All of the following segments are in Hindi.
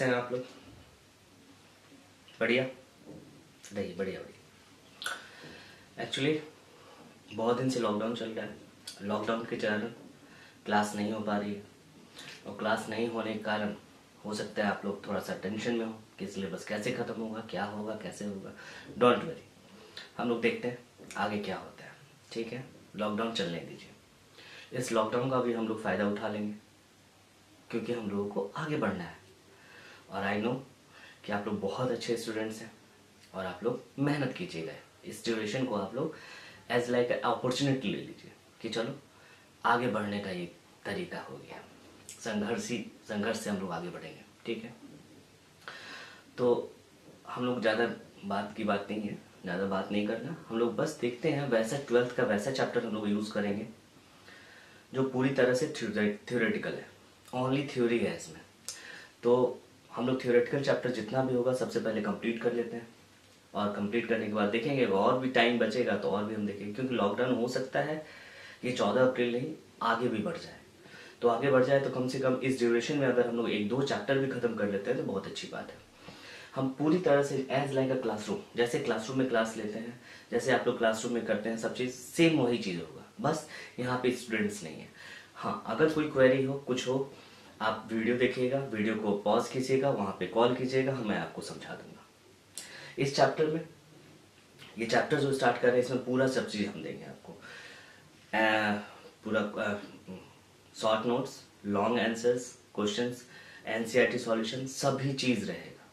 कैसे हैं आप लोग? बढ़िया? नहीं, बढ़िया बढ़िया। एक्चुअली बहुत दिन से लॉकडाउन चल रहा है। लॉकडाउन के कारण क्लास नहीं हो पा रही है। और क्लास नहीं होने के कारण हो सकता है आप लोग थोड़ा सा टेंशन में हो कि सिलेबस कैसे ख़त्म होगा, क्या होगा, कैसे होगा। डोंट वरी हम लोग देखते हैं आगे क्या होता है। ठीक है? लॉकडाउन चलने दीजिए। इस लॉकडाउन का भी हम लोग फ़ायदा उठा लेंगे, क्योंकि हम लोगों को आगे बढ़ना है। और आई नो कि आप लोग बहुत अच्छे स्टूडेंट्स हैं और आप लोग मेहनत कीजिएगा इस ड्यूरेशन को आप लोग एज लाइक अपॉर्चुनिटी ले लीजिए कि चलो, आगे बढ़ने का एक तरीका हो गया। संघर्ष ही संघर्ष से हम लोग आगे बढ़ेंगे, ठीक है? तो हम लोग ज़्यादा बात की बात नहीं है, ज़्यादा बात नहीं करना। हम लोग बस देखते हैं वैसा ट्वेल्थ का वैसा चैप्टर हम लोग यूज़ करेंगे, जो पूरी तरह से थ्योरेटिकल है। ओनली थ्योरी है इसमें। तो हम लोग थियोरेटिकल चैप्टर जितना भी होगा सबसे पहले कंप्लीट कर लेते हैं। और कंप्लीट करने के बाद देखेंगे और भी टाइम बचेगा तो और भी हम देखेंगे, क्योंकि लॉकडाउन हो सकता है, ये चौदह अप्रैल नहीं, आगे भी बढ़ जाए। तो आगे बढ़ जाए तो कम से कम इस ड्यूरेशन में अगर हम लोग एक दो चैप्टर भी खत्म कर लेते हैं तो बहुत अच्छी बात है। हम पूरी तरह से एज लाइक अ क्लासरूम जैसे क्लासरूम में क्लास लेते हैं, जैसे आप लोग क्लासरूम में करते हैं, सब चीज़ सेम वही चीज़ होगा। बस यहाँ पे स्टूडेंट्स नहीं है। हाँ अगर कोई क्वेरी हो, कुछ हो आप वीडियो देखिएगा वीडियो को पॉज कीजिएगा वहाँ पे कॉल कीजिएगा मैं आपको समझा दूँगा। इस चैप्टर में ये चैप्टर जो स्टार्ट कर रहे हैं इसमें पूरा सब चीज़ हम देंगे आपको। आ, पूरा short notes long answers questions NCERT solution सभी चीज़ रहेगा।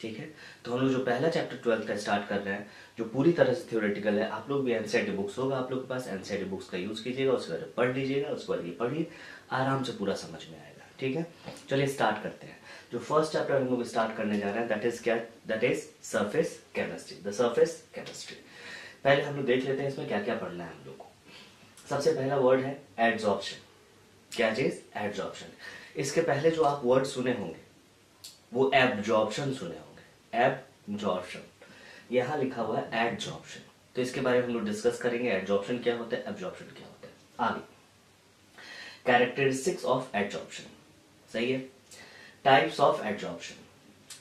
ठीक है? तो हम लोग जो पहला चैप्टर ट्वेल्थ का स्टार्ट कर रहे हैं जो पूरी तरह से थ्योरेटिकल है, आप लोग भी एनसीईआरटी बुक्स होगा आप लोग के पास एनसीईआरटी बुक्स का यूज़ कीजिएगा, उसके बाद पढ़ लीजिएगा, उसके बाद ये पढ़िए, आराम से पूरा समझ में आएगा, ठीक है? चलिए स्टार्ट करते हैं। जो फ़र्स्ट चैप्टर हम लोग स्टार्ट करने जा रहे हैं दैट इज़ क्या? That is surface chemistry the surface chemistry पहले हम लोग देख लेते हैं इसमें क्या क्या पढ़ना है हम लोग को। सबसे पहला वर्ड है एड्जॉर्प्शन क्या चीज़? एड्जॉर्प्शन इसके पहले जो आप वर्ड सुने होंगे, वो एब्जॉर्प्शन सुने होंगे। एब्जॉर्प्शन यहाँ लिखा हुआ है एडजॉर्प्शन तो इसके बारे में हम लोग डिस्कस करेंगे एडजॉर्प्शन क्या होता है एब्जॉर्प्शन क्या होता है। आगे। कैरेक्टरिस्टिक्स ऑफ़ एडजॉर्प्शन सही है? Types of adsorption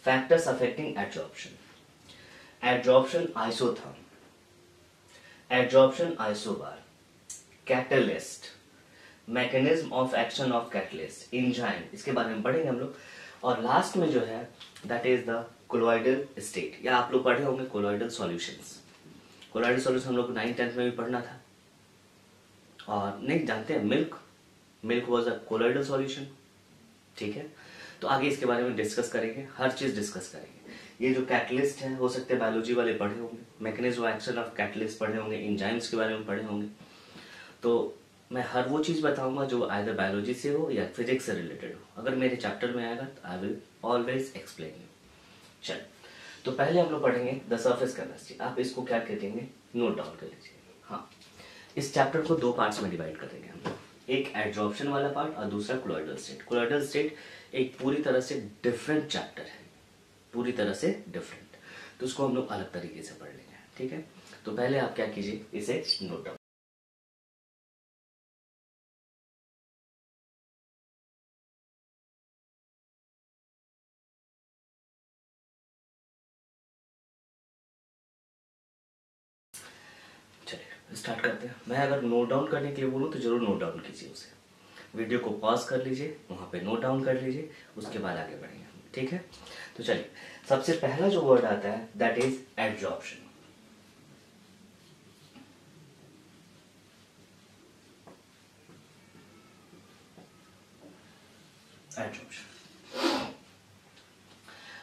factors affecting adsorption adsorption isotherm adsorption isobar catalyst mechanism of action of catalyst enzyme इसके बारे में पढ़ेंगे हम लोग। और लास्ट में जो है that is the colloidal state या आप लोग पढ़े होंगे कोलोइडल सॉल्यूशंस कोलोइडल सॉल्यूशन हम लोग नाइन टेंथ में भी पढ़ना था। और नहीं, जानते हैं milk milk was a colloidal solution ठीक है? तो आगे इसके बारे में डिस्कस करेंगे, हर चीज़ डिस्कस करेंगे। ये जो कैटलिस्ट है, हो सकते हैं बायोलॉजी वाले पढ़े होंगे मैकेनिज्म एक्शन ऑफ़ कैटलिस्ट पढ़े होंगे इंजाइम्स के बारे में पढ़े होंगे। तो मैं हर वो चीज़ बताऊँगा जो आइदर बायोलॉजी से हो या फिजिक्स से रिलेटेड हो। अगर मेरे चैप्टर में आएगा तो I will always explain you चल तो पहले हम लोग पढ़ेंगे द सर्फेस केमिस्ट्री आप इसको क्या कहेंगे नोट डाउन कर लीजिए। हाँ। इस चैप्टर को दो पार्ट्स में डिवाइड करेंगे हम एक एड्जॉर्प्शन वाला पार्ट और दूसरा क्लोइडल स्टेट क्लोइडल स्टेट एक पूरी तरह से डिफरेंट चैप्टर है। पूरी तरह से डिफरेंट तो उसको हम लोग अलग तरीके से पढ़ लेंगे। ठीक है? तो पहले आप क्या कीजिए? इसे नोट डाउन स्टार्ट करते हैं। मैं अगर नोट डाउन करने के लिए बोलूँ तो ज़रूर नोट डाउन कीजिए उसे। वीडियो को पॉज कर लीजिए, वहाँ पे नोट डाउन कर लीजिए, उसके बाद आगे बढ़ेंगे ठीक है? तो चलिए, सबसे पहला जो वर्ड आता है दैट इज़ एड्जॉर्प्शन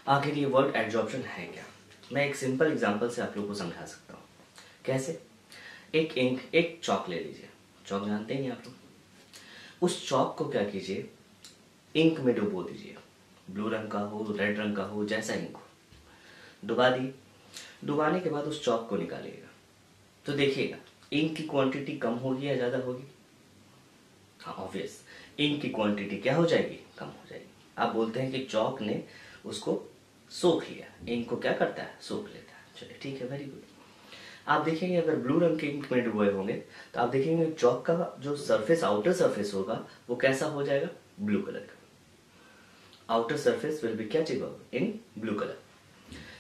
आखिर ये वर्ड एड्जॉर्प्शन है क्या? मैं एक सिंपल एग्जांपल से आप लोगों को समझा सकता हूँ। कैसे? एक इंक एक चौक ले लीजिए। चौक जानते हैं आप लोग? उस चौक को क्या कीजिए? इंक में डुबो दीजिए। ब्लू रंग का हो रेड रंग का हो, जैसा इंक हो। डुबा दी। डुबाने के बाद उस चौक को निकालिएगा। तो देखिएगा इंक की क्वांटिटी कम होगी या ज़्यादा होगी? हाँ ऑब्वियस इंक की क्वांटिटी क्या हो जाएगी? कम हो जाएगी। आप बोलते हैं कि चौक ने उसको सोख लिया। इंक को क्या करता है? सोख लेता है। चलिए, ठीक है वेरी गुड आप देखेंगे अगर ब्लू रंग के इंक में डुबोए होंगे तो आप देखेंगे चौक का जो सरफेस आउटर सरफेस होगा, वो कैसा हो जाएगा? ब्लू कलर का। Outer surface will be catchable in blue colour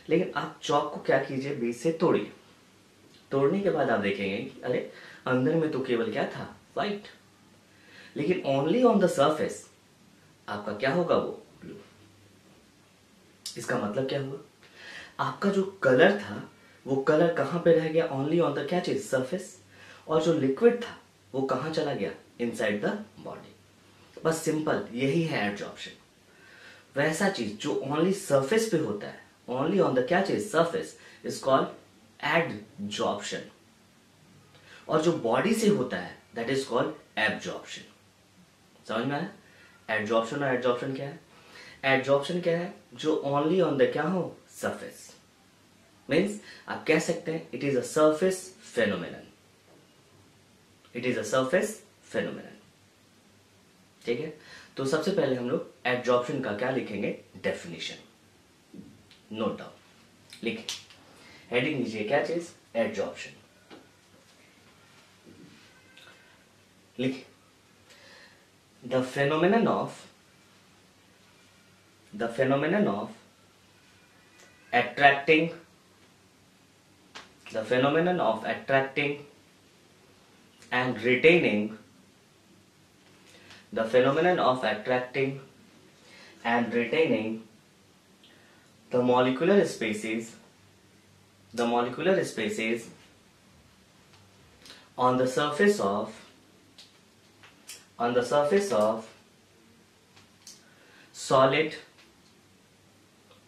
लेकिन आप चौक को क्या कीजिए? बीच से तोड़िए। तोड़ने के बाद आप देखेंगे कि, अरे, अंदर में तो केवल क्या था? व्हाइट लेकिन ओनली ऑन द सर्फेस आपका क्या होगा वो? ब्लू इसका मतलब क्या हुआ? आपका जो कलर था वो कलर कहाँ पे रह गया? ओनली ऑन द क्या चीज़? सर्फेस और जो लिक्विड था, वो कहाँ चला गया? इनसाइड द बॉडी बस सिंपल यही है एडजॉर्प्शन वैसा चीज़ जो ओनली सरफेस पे होता है ओनली ऑन द क्या चीज़? सरफेस इज़ कॉल्ड एडजॉर्प्शन और जो बॉडी से होता है दैट इज़ कॉल्ड एब्जॉर्प्शन समझ में आया? एडजॉर्प्शन और एडजॉर्प्शन क्या है? एडजॉर्प्शन क्या है? जो ओनली ऑन द क्या हो? सरफेस मीन्स आप कह सकते हैं it is a surface phenomenon it is a surface phenomenon ठीक है? तो सबसे पहले हम लोग एडजॉर्प्शन का क्या लिखेंगे? डेफिनेशन नोट डाउन लिखें. हेडिंग लीजिए क्या चीज़? एडजॉर्प्शन लिखिए the phenomenon of the phenomenon of attracting the phenomenon of attracting and retaining the phenomenon of attracting and retaining the molecular species the molecular species on the surface of on the surface of solid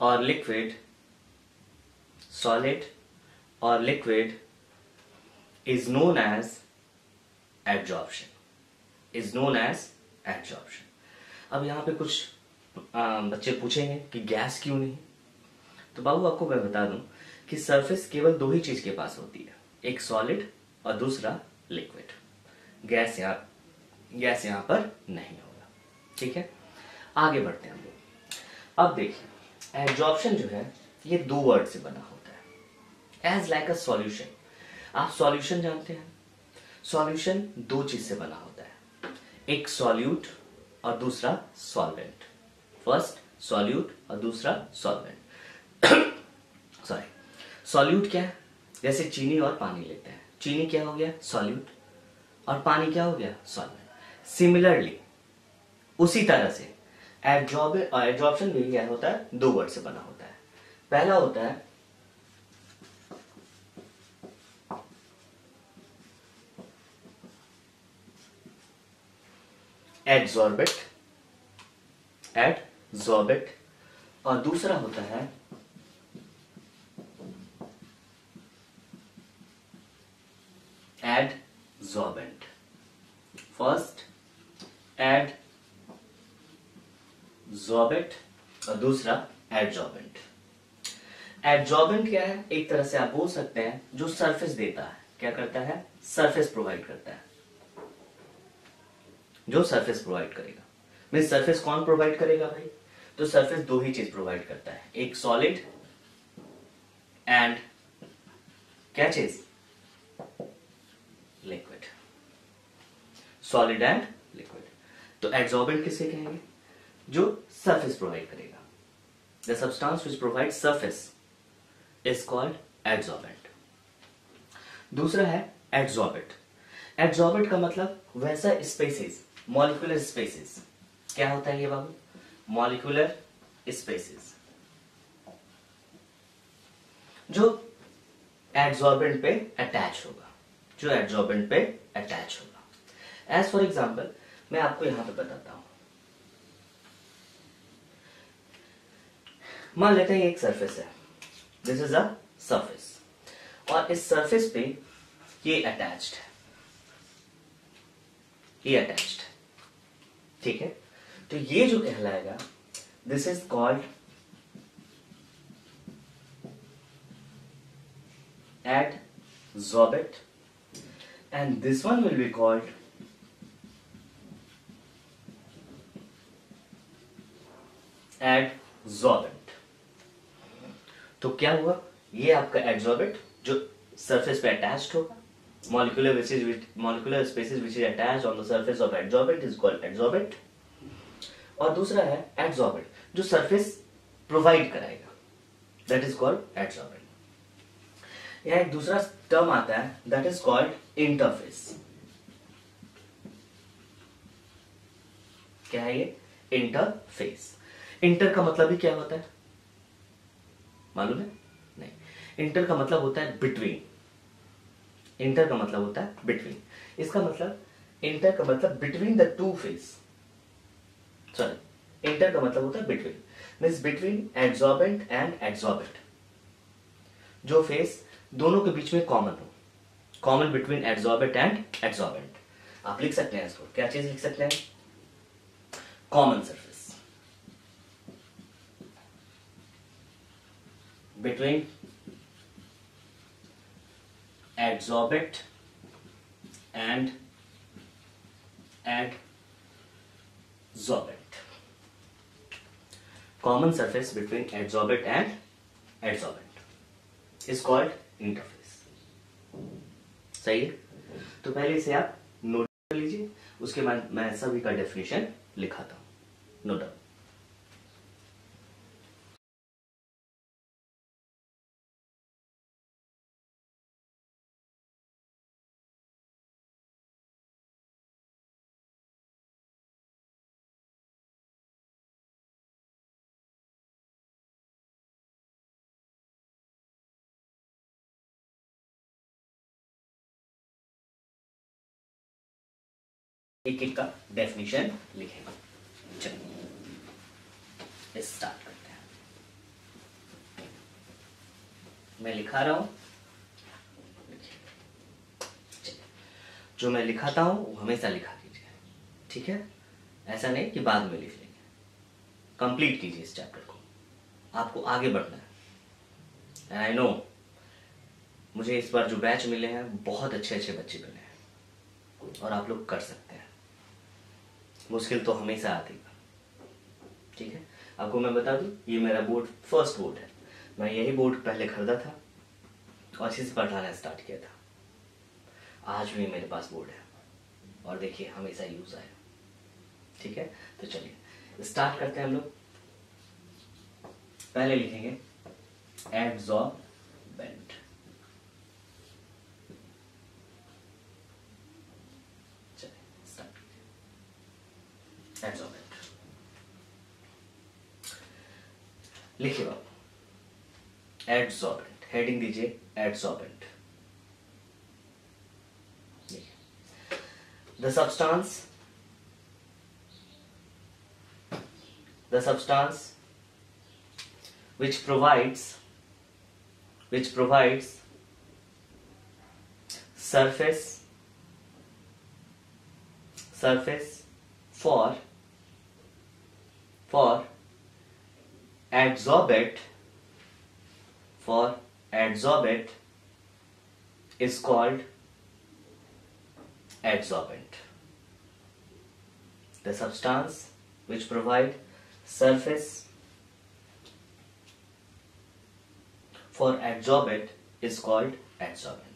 or liquid solid or liquid is known as adsorption. Is known as adsorption. अब यहाँ पे कुछ आ, बच्चे पूछेंगे कि गैस क्यों नहीं? तो बाबू आपको मैं बता दूँ कि सरफेस केवल दो ही चीज़ के पास होती है एक सॉलिड और दूसरा लिक्विड गैस यहाँ गैस यहाँ पर नहीं होगा। ठीक है? आगे बढ़ते हैं हम लोग। अब देखिए एब्जॉर्प्शन जो है ये दो वर्ड से बना। एज लाइक अ सॉल्यूशन आप सॉल्यूशन जानते हैं? सॉल्यूशन दो चीज़ से बना होता है। एक सॉल्यूट और दूसरा सॉल्वेंट फ़र्स्ट सॉल्यूट और दूसरा सॉल्वेंट सॉरी सॉल्यूट क्या है? जैसे चीनी और पानी लेते हैं। चीनी क्या हो गया? सॉल्यूट और पानी क्या हो गया? सॉल्वेंट सिमिलरली उसी तरह से एड्जॉर्प्शन भी क्या होता है? दो वर्ड से बना होता है। पहला होता है एडजॉर्बिट एडजॉर्बिट और दूसरा होता है एडजॉर्बेंट फ़र्स्ट एड जॉबेट और दूसरा एडजॉर्बेंट एडजॉर्बेंट क्या है? एक तरह से आप बोल सकते हैं जो सरफेस देता है। क्या करता है? सरफेस प्रोवाइड करता है। जो सरफेस प्रोवाइड करेगा। मीन सरफेस कौन प्रोवाइड करेगा भाई? तो सरफेस दो ही चीज़ प्रोवाइड करता है। एक सॉलिड एंड क्या चीज़? लिक्विड सॉलिड एंड लिक्विड तो एड्सॉर्बेंट किसे कहेंगे? जो सरफेस प्रोवाइड करेगा। The substance which provide surface is called adsorbent दूसरा है एड्सॉर्बेट एड्सॉर्बेट का मतलब वैसा स्पेसिस मॉलिकुलर स्पेसिस क्या होता है ये बाबू? मॉलिकुलर स्पेसिस जो एड्सॉर्बेंट पे अटैच होगा। जो एड्सॉर्बेंट पे अटैच होगा। एज फॉर एग्ज़ाम्पल मैं आपको यहाँ पे बताता हूँ। मान लेते हैं एक सरफेस है। दिस इज़ अ सरफेस और इस सरफेस पे ये अटैच्ड है। ये अटैच्ड है। ठीक है? तो ये जो कहलाएगा this is called adsorbate and this one will be called adsorbent तो क्या हुआ? ये आपका एडजॉर्बेंट जो सरफेस पे अटैच्ड होगा molecular which is which, molecular species which is attached on the surface of adsorbent is called adsorbent. और दूसरा है एड्सॉर्बेंट जो सरफेस प्रोवाइड कराएगा। दैट इज़ कॉल्ड एड्सॉर्बेंट यहाँ एक दूसरा टर्म आता है दैट इज़ कॉल्ड इंटरफेस क्या है ये? इंटरफेस इंटर का मतलब ही क्या होता है? मालूम है? नहीं. इंटर का मतलब होता है बिटवीन इंटर का मतलब होता है बिटवीन इसका मतलब इंटर का मतलब between the two face sorry inter का मतलब होता है between means between adsorbent and adsorbent जो फेस दोनों के बीच में कॉमन हो. Common between adsorbent and adsorbent आप लिख सकते हैं इसको. क्या चीज़ लिख सकते हैं? Common surface between adsorbate and adsorbate common surface between adsorbate and adsorbent is called interface सही है तो पहले इसे आप नोट कर लीजिए उसके बाद मैं सभी का डेफिनेशन लिखाता हूँ नो डाउट एक एक का डेफिनेशन लिखेंगे। चलिए स्टार्ट करते हैं। मैं लिखा रहा हूँ। जो मैं लिखाता हूँ, वो हमेशा लिखा कीजिए। ठीक है? ऐसा नहीं कि बाद में लिख लेंगे। कंप्लीट कीजिए इस चैप्टर को। आपको आगे बढ़ना है। एंड आई नो मुझे इस बार जो बैच मिले हैं, बहुत अच्छे अच्छे बच्चे मिले हैं। और आप लोग कर सकते हैं। मुश्किल तो हमेशा आती है। ठीक है? आपको मैं बता दूँ, ये मेरा बोर्ड फ़र्स्ट बोर्ड है। मैं यही बोर्ड पहले खरीदा था और इसी से पढ़ाना स्टार्ट किया था। आज भी मेरे पास बोर्ड है और देखिए, हमेशा यूज़ आया। ठीक है? तो चलिए स्टार्ट करते हैं हम लोग। पहले लिखेंगे एब्जॉर्बेंट एब्जॉर्बेंट लिखिए बाबू एड्सॉर्बेंट हेडिंग दीजिए adsorbent the substance the substance which provides which provides surface surface for for adsorbate for adsorbate is called adsorbent the substance which provide surface for adsorbate is called adsorbent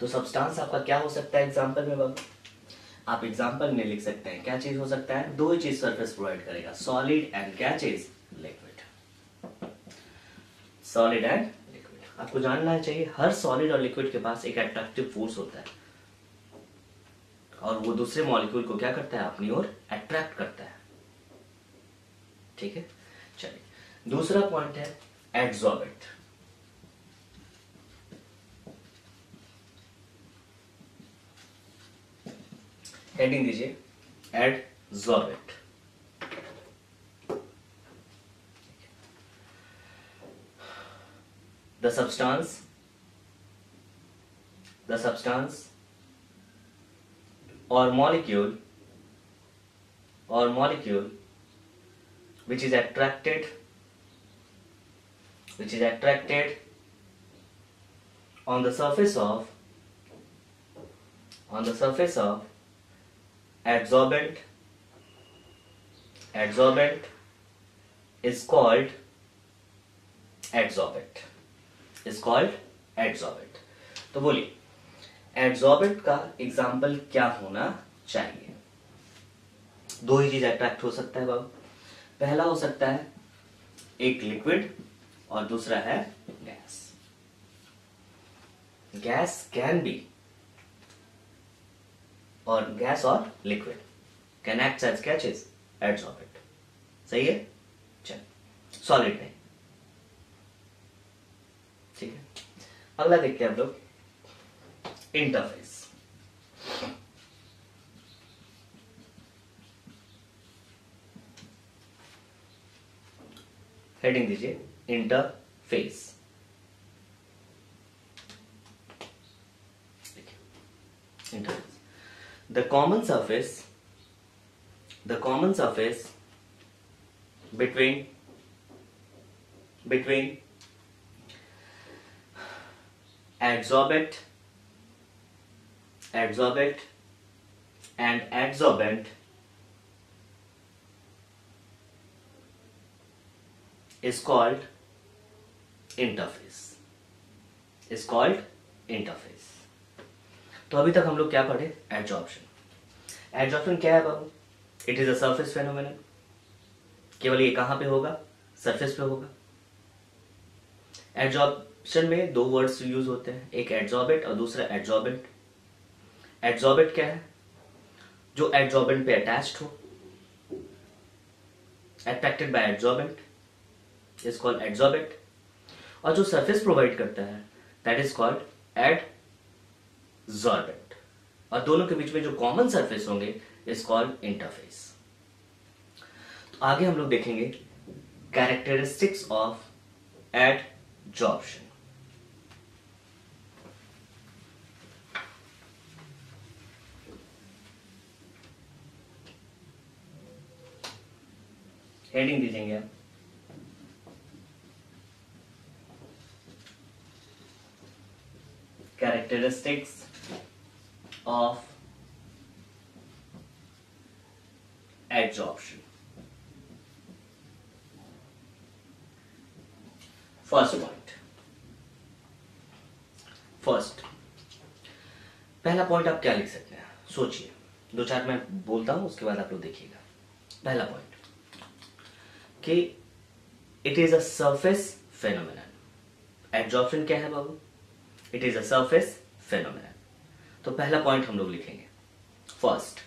तो सब्सटेंस आपका क्या हो सकता है एग्जांपल में बाबू आप एग्ज़ाम्पल में लिख सकते हैं। क्या चीज़ हो सकता है? दो ही चीज़ सरफेस प्रोवाइड करेगा। सॉलिड एंड क्या चीज़? लिक्विड सॉलिड एंड लिक्विड आपको जानना चाहिए, हर सॉलिड और लिक्विड के पास एक अट्रैक्टिव फोर्स होता है। और वो दूसरे मॉलिक्यूल को क्या करता है? अपनी ओर अट्रैक्ट करता है। ठीक है? चलिए। दूसरा पॉइंट है एड्सॉर्बेंट हेडिंग दीजिए। Ad adsorbent the substance the substance और मॉलिक्यूल और molecule which is attracted which is attracted on the surface of on the surface of adsorbent adsorbent is called adsorbent, is called adsorbent. तो बोलिए एड्सॉर्बेंट का एग्ज़ाम्पल क्या होना चाहिए? दो ही चीज़ अट्रैक्ट हो सकता है बाबू। पहला हो सकता है एक लिक्विड और दूसरा है गैस गैस कैन बी और गैस और liquid can act as catches adsorb सही है? चल। सॉलिड नहीं ठीक है। अगला देखते हैं हम लोग। इंटरफेस हेडिंग दीजिए। Interface interface the common surface the common surface between between adsorbent adsorbent and adsorbent is called interface is called interface तो अभी तक हम लोग क्या पढ़े? एडजॉर्प्शन एडजॉर्प्शन क्या है बाबू? It is a surface phenomenon केवल ये कहाँ पे होगा? सरफेस पे होगा. एडजॉर्प्शन में दो वर्ड्स यूज़ होते हैं. एक एडजॉर्बेट और दूसरा एडजॉर्बेंट एडजॉर्बेट क्या है? जो एडजॉर्बेंट पे अटैच्ड हो. Attracted by adsorbent is called adsorbate और जो सरफेस प्रोवाइड करता है that is called adsorbent और दोनों के बीच में जो कॉमन सरफेस होंगे इज़ कॉल्ड इंटरफेस तो आगे हम लोग देखेंगे कैरेक्टरिस्टिक्स ऑफ़ एडजॉर्प्शन हेडिंग दीजिएँगे आप characteristics of adsorption. First point first पहला पॉइंट आप क्या लिख सकते हैं? सोचिए। दो चार मैं बोलता हूँ, उसके बाद आप लोग देखिएगा। पहला पॉइंट कि it is a surface phenomenon adsorption क्या है बाबू? It is a surface phenomenon तो पहला पॉइंट हम लोग लिखेंगे। फ़र्स्ट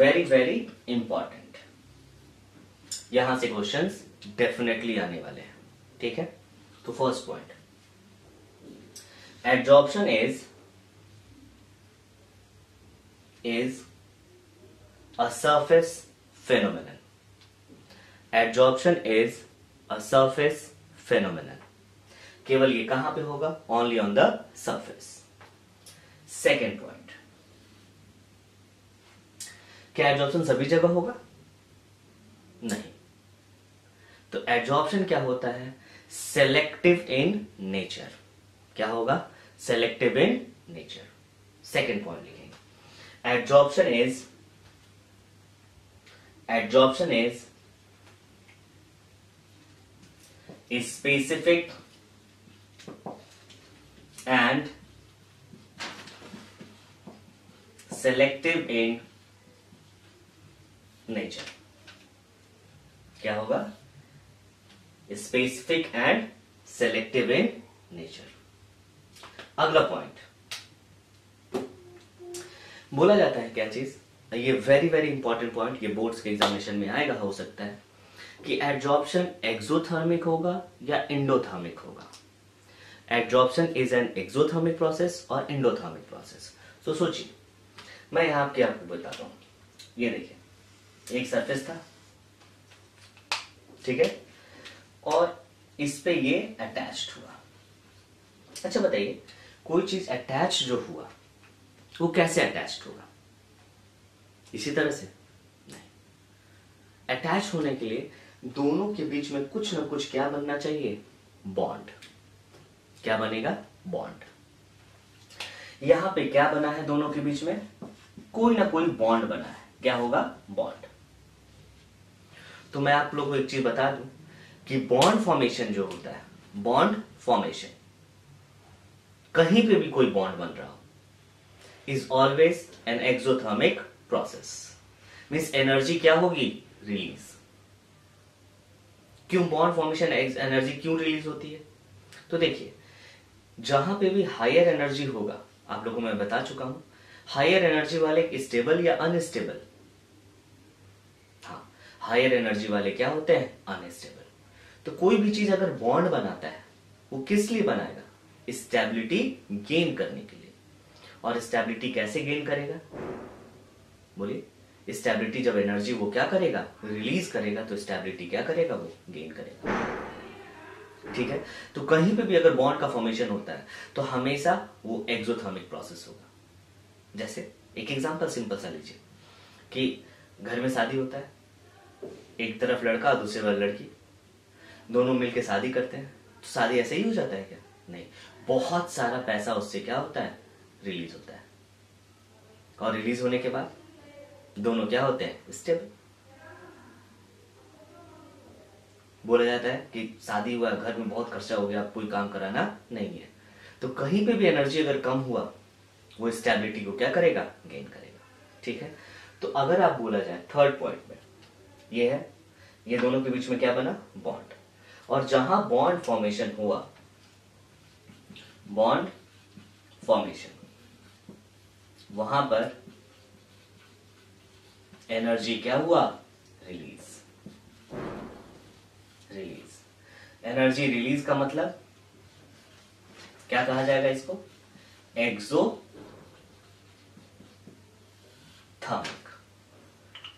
वेरी वेरी इंपॉर्टेंट यहाँ से क्वेश्चंस डेफिनेटली आने वाले हैं। ठीक है? तो first point adsorption is is a surface phenomenon. Adsorption is a surface phenomenon. केवल ये कहाँ पे होगा? Only on the surface second point क्या एड्जॉर्प्शन सभी जगह होगा? नहीं। तो एड्जॉर्प्शन क्या होता है? सेलेक्टिव इन नेचर क्या होगा? Selective in nature second point लिखेंगे। Adsorption is adsorption is specific and selective in nature. क्या होगा? Specific and selective in nature अगला पॉइंट बोला जाता है क्या चीज़? ये वेरी वेरी इंपॉर्टेंट पॉइंट ये बोर्ड्स के एग्जामिनेशन में आएगा, हो सकता है कि एड्जॉर्प्शन एक्सोथर्मिक होगा या इंडोथर्मिक होगा। Adsorption is an exothermic process और इंडोथर्मिक प्रोसेस तो सोचिए। मैं यहाँ आपके आपको बताता हूँ। ये देखिए, एक सरफेस था, ठीक है? और इस पे ये अटैच्ड हुआ। अच्छा बताइए, कोई चीज़ अटैच जो हुआ, वो कैसे अटैच्ड होगा? इसी तरह से? नहीं। अटैच होने के लिए दोनों के बीच में कुछ ना कुछ क्या बनना चाहिए? बॉन्ड क्या बनेगा? बॉन्ड यहाँ पे क्या बना है दोनों के बीच में? कोई ना कोई बॉन्ड बना है। क्या होगा? बॉन्ड तो मैं आप लोगों को एक चीज़ बता दूँ कि बॉन्ड फॉर्मेशन जो होता है बॉन्ड फॉर्मेशन कहीं पे भी कोई बॉन्ड बन रहा हो is always an exothermic process means energy क्या होगी? रिलीज़ क्यों बॉन्ड फॉर्मेशन एनर्जी क्यों रिलीज़ होती है? तो देखिए, जहाँ पे भी हायर एनर्जी होगा, आप लोगों को मैं बता चुका हूँ हायर एनर्जी वाले स्टेबल या अनस्टेबल हाँ हायर एनर्जी वाले क्या होते हैं? अनस्टेबल तो कोई भी चीज़ अगर बॉन्ड बनाता है, वो किस लिए बनाएगा? स्टेबिलिटी गेन करने के लिए. और स्टेबिलिटी कैसे गेन करेगा? बोलिए. स्टेबिलिटी जब एनर्जी वो क्या करेगा? रिलीज़ करेगा तो स्टेबिलिटी क्या करेगा? वो गेन करेगा. ठीक है? तो कहीं पे भी अगर बॉन्ड का फॉर्मेशन होता है तो हमेशा वो एक्सोथर्मिक प्रोसेस होगा. जैसे, एक एग्जांपल सिंपल सा लीजिए, कि घर में शादी होता है, एक तरफ़ लड़का दूसरे वाली लड़की, दोनों मिलकर शादी करते हैं तो शादी ऐसे ही हो जाता है क्या? नहीं, बहुत सारा पैसा उससे क्या होता है? रिलीज़ होता है। और रिलीज़ होने के बाद, दोनों क्या होते हैं? स्टेबल बोला जाता है कि शादी हुआ, घर में बहुत खर्चा हो गया कोई काम कराना नहीं है। तो कहीं पे भी एनर्जी अगर कम हुआ वो स्टेबिलिटी को क्या करेगा? गेन करेगा। ठीक है? तो अगर आप बोला जाए थर्ड पॉइंट में, ये है, ये दोनों के बीच में क्या बना? बॉन्ड और जहाँ बॉन्ड फॉर्मेशन हुआ बॉन्ड फॉर्मेशन वहाँ पर एनर्जी क्या हुआ? रिलीज़ रिलीज़ एनर्जी रिलीज़ का मतलब क्या कहा जाएगा इसको? एक्सो थर्मिक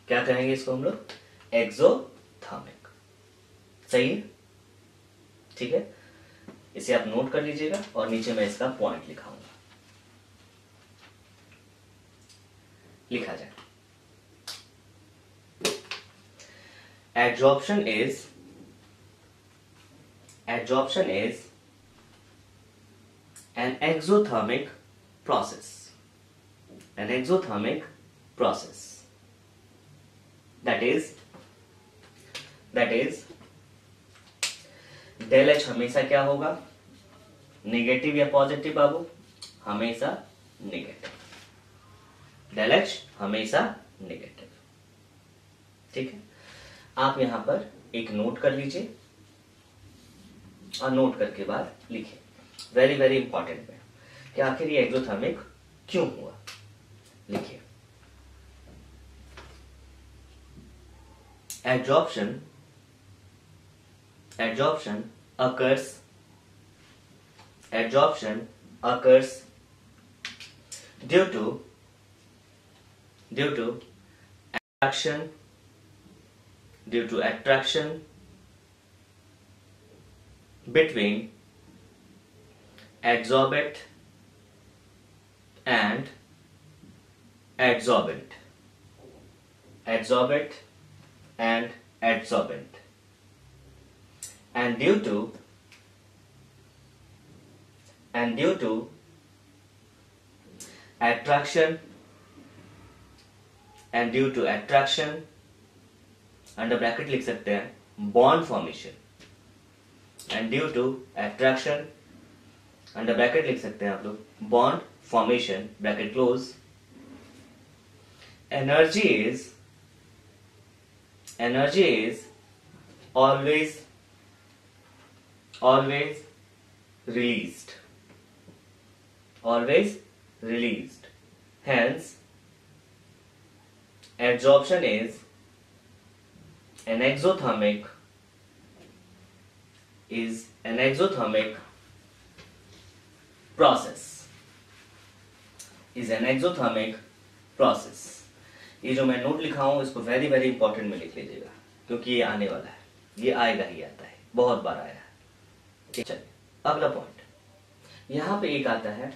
क्या कहेंगे इसको हम लोग? एक्सोथर्मिक सही है? ठीक है? इसे आप नोट कर लीजिएगा और नीचे मैं इसका पॉइंट लिखाऊँगा। लिखा जाए। Adsorption is adsorption is an exothermic process an exothermic process that is that is del H हमेशा क्या होगा? नेगेटिव या पॉजिटिव बाबू? हमेशा नेगेटिव डेल एच हमेशा नेगेटिव ठीक है? आप यहाँ पर एक नोट कर लीजिए। और नोट करके बाद लिखिए वेरी वेरी इंपॉर्टेंट में कि आखिर ये एग्जोथर्मिक क्यों हुआ? लिखिए। Adsorption adsorption occurs adsorption occurs due to due to attraction due to attraction between adsorbent and adsorbent adsorbent and adsorbent and due to and due to attraction and due to attraction under bracket लिख सकते हैं bond formation and due to attraction under bracket लिख सकते हैं आप लोग। Bond formation bracket close energy is energy is always always release always released hence absorption is an exothermic is an process. Is an exothermic process. ये जो मैं नोट लिखा हूँ, इसको वेरी वेरी इंपॉर्टेंट में लिख लीजिएगा, क्योंकि ये आने वाला है। ये आएगा ही आता है। बहुत बार आया है। चलिए। अगला पॉइंट यहाँ पे एक आता है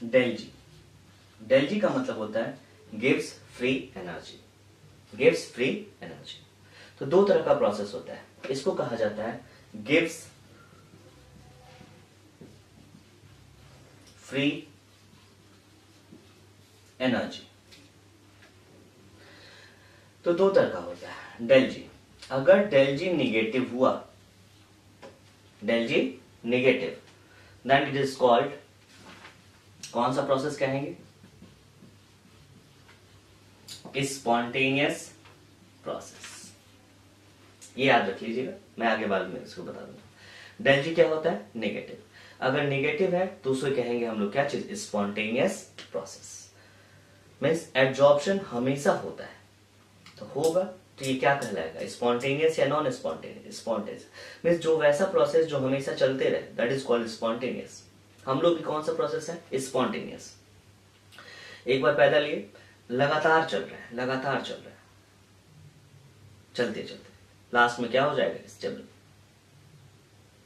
डेल जी डेल जी का मतलब होता है gives free energy gives free energy तो दो तरह का प्रोसेस होता है। इसको कहा जाता है गिव्स फ्री एनर्जी तो दो तरह का होता है डेल जी अगर डेल जी निगेटिव हुआ del G negative then it is called कौन सा प्रोसेस कहेंगे? स्पॉन्टेनियस प्रोसेस ये याद रख लीजिएगा, मैं आगे बाद में इसको बता दूँगा। डेल जी क्या होता है? नेगेटिव अगर नेगेटिव है तो उसे कहेंगे हम लोग क्या चीज़? स्पॉन्टेनियस प्रोसेस मीन्स एब्जॉर्प्शन हमेशा होता है। तो होगा तो ये क्या कहलाएगा? स्पॉन्टेनियस या नॉन स्पॉन्टेनियस स्पॉन्टेनियस मीन्स जो वैसा प्रोसेस जो हमेशा चलते रहे दैट इज़ कॉल्ड स्पॉन्टेनियस हम लोग भी कौन सा प्रोसेस है? स्पॉन्टेनियस एक बार पैदा लिए लगातार चल रहा है, लगातार चल रहा है। चलते चलते लास्ट में क्या हो जाएगा? स्टेबल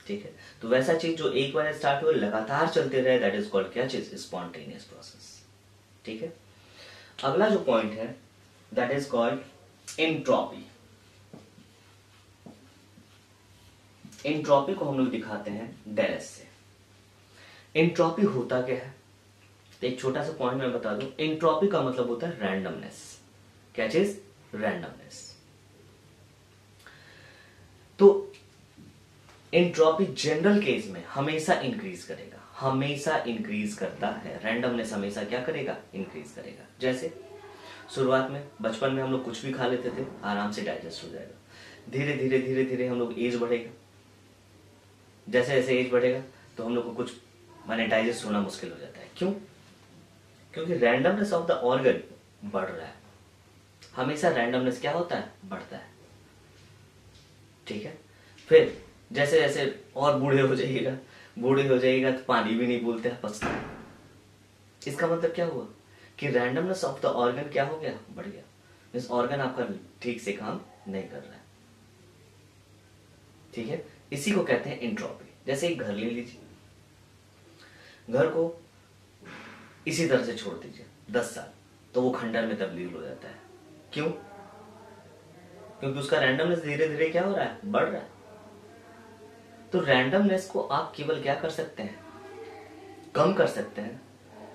ठीक है? तो वैसा चीज़ जो एक बार स्टार्ट हुए लगातार चलते रहे दैट इज़ कॉल्ड क्या चीज़? स्पॉन्टेनियस प्रोसेस ठीक है? अगला जो पॉइंट है that is called entropy entropy को हम लोग दिखाते हैं डेरेस से. इंट्रॉपी होता क्या है? तो एक छोटा सा पॉइंट मैं बता दूँ. इंट्रॉपी का मतलब होता है रैंडमनेस क्या चीज़? रैंडमनेस तो इंट्रॉपी जनरल केस में हमेशा इंक्रीज करेगा। हमेशा इंक्रीज करता है। रैंडमनेस हमेशा क्या करेगा? इंक्रीज करेगा। जैसे शुरुआत में बचपन में हम लोग कुछ भी खा लेते थे, आराम से डाइजेस्ट हो जाएगा। धीरे धीरे धीरे धीरे हम लोग एज बढ़ेगा। जैसे जैसे एज बढ़ेगा तो हम लोग को कुछ, माने डाइजेस्ट होना मुश्किल हो जाता है। क्यों? क्योंकि रैंडमनेस ऑफ़ द ऑर्गन बढ़ रहा है। हमेशा रैंडमनेस क्या होता है? बढ़ता है। ठीक है? फिर जैसे जैसे और बूढ़े हो जाइएगा बूढ़े हो जाइएगा तो पानी भी नहीं बोलते पचता है इसका मतलब क्या हुआ? कि रैंडमनेस ऑफ़ द ऑर्गन क्या हो गया? बढ़ गया। मीन्स ऑर्गन आपका ठीक से काम नहीं कर रहा है। ठीक है? इसी को कहते हैं इंट्रॉपी जैसे एक घर ले लीजिए। घर को इसी तरह से छोड़ दीजिए, दस साल। तो वो खंडर में तब्दील हो जाता है। क्यों? क्योंकि उसका रैंडमनेस धीरे धीरे क्या हो रहा है? बढ़ रहा है। तो रैंडमनेस को आप केवल क्या कर सकते हैं? कम कर सकते हैं,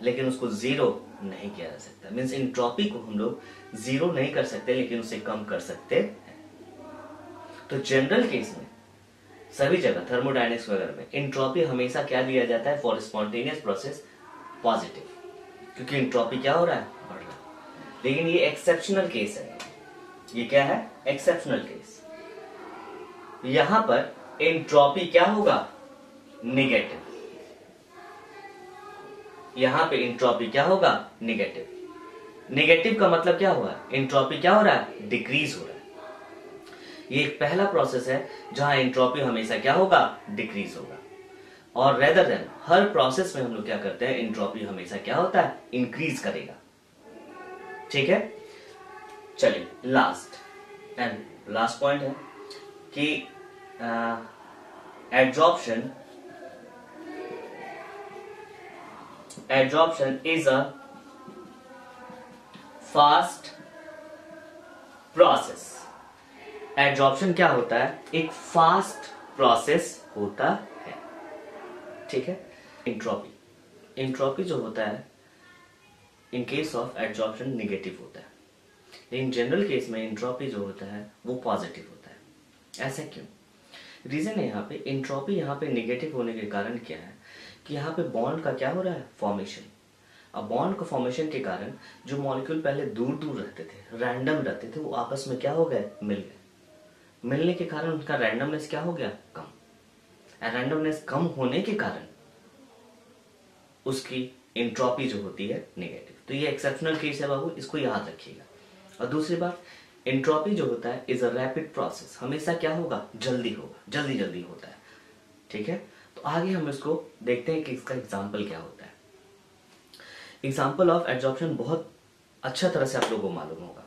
लेकिन उसको ज़ीरो नहीं किया जा सकता। मीन्स इंट्रॉपी को हम लोग ज़ीरो नहीं कर सकते, लेकिन उसे कम कर सकते हैं। तो जनरल केस में, सभी जगह थर्मोडाइनिक्स वगैरह में इंट्रॉपी हमेशा क्या लिया जाता है? फॉर स्पॉन्टेनियस प्रोसेस पॉजिटिव क्योंकि इंट्रॉपी क्या हो रहा है? बढ़ रहा है। लेकिन ये एक्सेप्शनल केस है। ये क्या है? एक्सेप्शनल केस यहाँ पर इंट्रॉपी क्या होगा? निगेटिव यहाँ पे इंट्रॉपी क्या होगा? निगेटिव निगेटिव का मतलब क्या हुआ? इंट्रॉपी क्या हो रहा है? डिक्रीज हो रहा है. ये एक पहला प्रोसेस है, जहाँ इंट्रॉपी हमेशा क्या होगा? डिक्रीज होगा. और रेदर देन हर प्रोसेस में हम लोग क्या करते हैं? इंट्रॉपी हमेशा क्या होता है? इंक्रीज करेगा. ठीक है? चलिए लास्ट एंड लास्ट पॉइंट है कि adsorption adsorption is a fast process adsorption क्या होता है? एक फास्ट प्रोसेस होता है। ठीक है? इंट्रोपी इंट्रोपी जो होता है in case of adsorption negative होता है। लेकिन जनरल केस में इंट्रॉपी जो होता है, वो पॉजिटिव होता है। ऐसा क्यों? रीजन है यहाँ पे इंट्रोपी यहाँ पे निगेटिव होने के कारण क्या है? कि यहाँ पे बॉन्ड का क्या हो रहा है? फॉर्मेशन अब बॉन्ड का फॉर्मेशन के कारण जो मॉलिक्यूल पहले दूर दूर रहते थे रैंडम रहते थे, वो आपस में क्या हो गए? मिल गए. मिलने के कारण उनका रैंडमनेस क्या हो गया? कम. रैंडमनेस कम होने के कारण उसकी इंट्रॉपी जो होती है नेगेटिव तो ये एक्सेप्शनल केस है बाबू, इसको याद रखिएगा. और दूसरी बात इंट्रॉपी जो होता है इज़ अ रैपिड प्रोसेस हमेशा क्या होगा? जल्दी होगा. जल्दी जल्दी होता है. ठीक है? तो आगे हम इसको देखते हैं कि इसका एग्ज़ाम्पल क्या होता है. एग्ज़ाम्पल ऑफ़ एड्जॉर्प्शन बहुत अच्छा तरह से आप लोगों को मालूम होगा.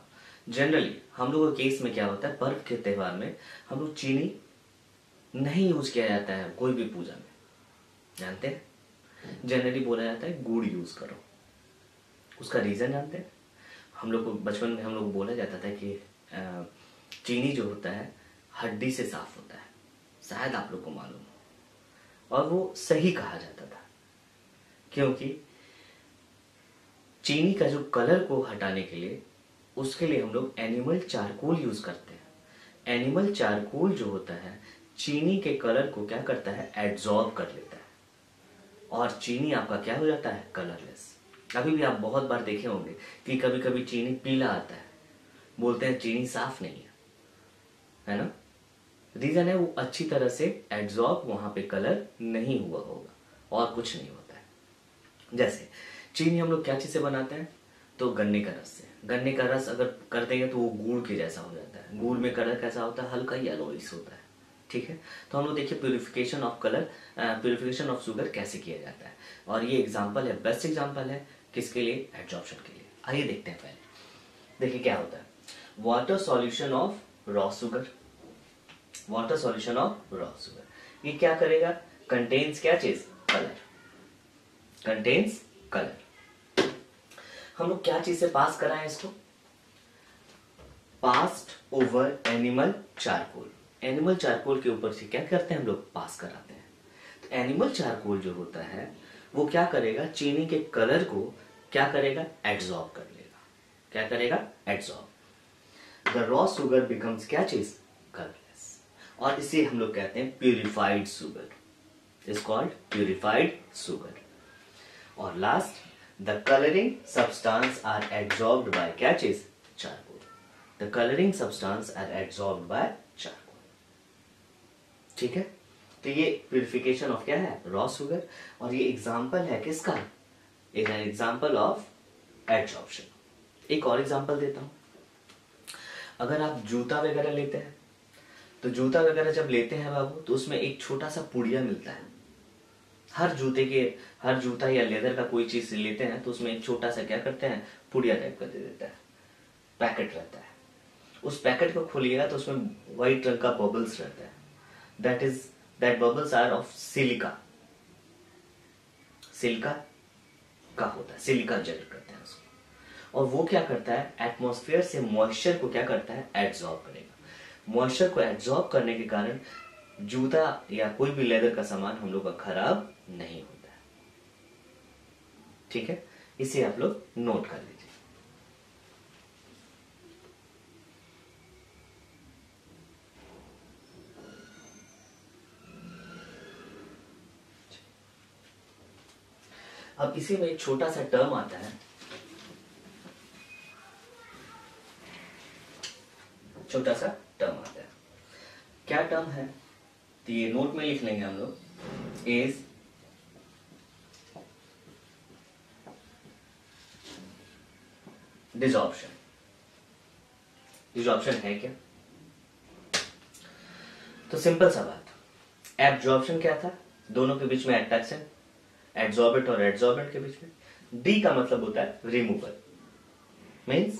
जनरली हम लोगों के केस में क्या होता है? पर्व के त्यौहार में हम लोग चीनी नहीं यूज़ किया जाता है कोई भी पूजा में. जानते हैं? जनरली बोला जाता है गुड़ यूज़ करो. उसका रीजन जानते हैं? हम लोग को बचपन में हम लोग बोला जाता था कि चीनी जो होता है, हड्डी से साफ़ होता है। शायद आप लोग को मालूम हो। और वो सही कहा जाता था। क्योंकि चीनी का जो कलर को हटाने के लिए, उसके लिए हम लोग एनिमल चारकोल यूज़ करते हैं। एनिमल चारकोल जो होता है, चीनी के कलर को क्या करता है एड्जॉर्ब कर लेता है। और चीनी आपका क्या हो जाता है, कलरलेस। अभी भी आप बहुत बार देखे होंगे कि कभी कभी चीनी पीला आता है। बोलते हैं चीनी साफ़ नहीं है। है ना? रीजन है वो अच्छी तरह से एड्जॉर्ब वहाँ पे कलर नहीं हुआ होगा और कुछ नहीं होता है। जैसे, चीनी हम लोग क्या चीज़ से बनाते हैं? तो गन्ने का रस से। गन्ने का रस अगर कर देंगे तो वो गुड़ के जैसा हो जाता है। गुड़ में कलर कैसा होता है? हल्का येलोइस होता है। ठीक है? तो हम लोग देखिए purification of colour purification of sugar कैसे किया जाता है। और ये एग्ज़ाम्पल है बेस्ट एग्ज़ाम्पल है किसके लिए? एड्जॉर्प्शन के लिए। आइए देखते हैं पहले। देखिए क्या होता है। Water solution of raw sugar water solution of raw sugar ये क्या करेगा? कंटेन्स क्या चीज़? कलर कंटेन्स कलर हम लोग क्या चीज़ से पास कराएँ इसको? Passed over animal charcoal animal charcoal के ऊपर से क्या करते हैं हम लोग? पास कराते हैं. तो एनिमल चारकोल जो होता है, वो क्या करेगा? चीनी के कलर को क्या करेगा? एड्सॉर्ब कर लेगा. क्या करेगा? Adsorb the raw sugar becomes क्या चीज़ कलरलेस और इसे हम लोग कहते हैं purified sugar is called purified sugar और last the colouring substance are absorbed by क्या चीज़ charcoal the colouring substance are absorbed by charcoal ठीक है? तो ये प्यूरिफिकेशन ऑफ़ क्या है? रॉ सुगर और ये एग्ज़ाम्पल है किसका? इज़ एग्जांपल ऑफ़ एब्जॉर्प्शन एक और एग्ज़ाम्पल देता हूँ. अगर आप जूता वगैरह लेते हैं तो जूता वगैरह जब लेते हैं बाबू तो उसमें एक छोटा सा पुड़िया मिलता है। हर जूते के, हर जूता या लेदर का कोई चीज़ लेते हैं तो उसमें एक छोटा सा क्या करते हैं, पुड़िया टाइप का दे देता है। पैकेट रहता है। उस पैकेट को खोलिएगा तो उसमें व्हाइट रंग का बबल्स रहता है। That is that bubbles are of silica silica का होता है सिलिका जेल और वो क्या करता है? एटमोस्फेयर से मॉइस्चर को क्या करता है? एब्जॉर्ब करेगा। मॉइस्चर को एब्जॉर्ब करने के कारण जूता या कोई भी लेदर का सामान हम लोग का खराब नहीं होता है। ठीक है? इसे आप लोग नोट कर लीजिए। अब इसी में एक छोटा सा टर्म आता है। छोटा सा टर्म आता है क्या टर्म है? तो ये नोट में लिख लेंगे हम लोग। इज़ डिजॉर्प्शन डिजॉर्प्शन है क्या? तो सिंपल सा बात। एब्जॉर्प्शन क्या था? दोनों के बीच में अट्रैक्शन एड्जॉर्बेंट और एड्जॉर्बेंट के बीच में। डी का मतलब होता है removal means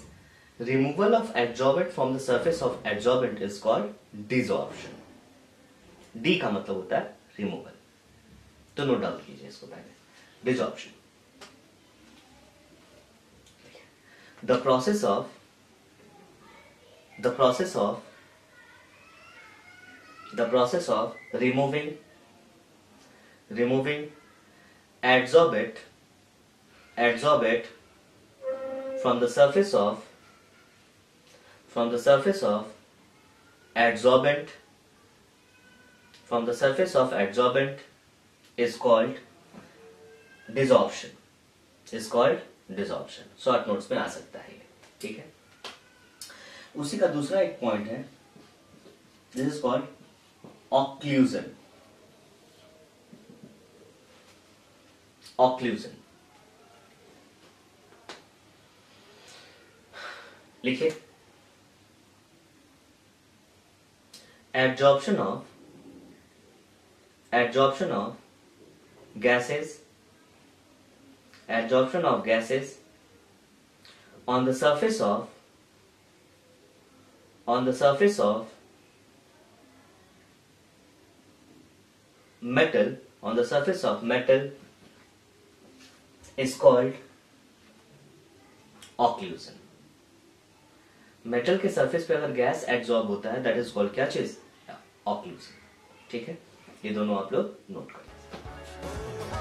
removal of adsorbent from the surface of adsorbent is called desorption D का मतलब होता है रिमूवल तो नोट डाउट कीजिए इसको पहले. Desorption the process of the process of the process of removing removing adsorbate adsorbate from the surface of from the surface of adsorbent from the surface of adsorbent is called desorption is called desorption short notes में आ सकता है ठीक है उसी का दूसरा एक पॉइंट है this is called occlusion occlusion लिखिए absorption of absorption of gases absorption of gases on the surface of on the surface of metal on the surface of metal is called occlusion metal के सरफेस पे अगर गैस एब्जॉर्ब होता है दैट इज़ कॉल्ड क्या चीज़? ऑक्लूसिव ठीक है? ये दोनों आप लोग नोट कर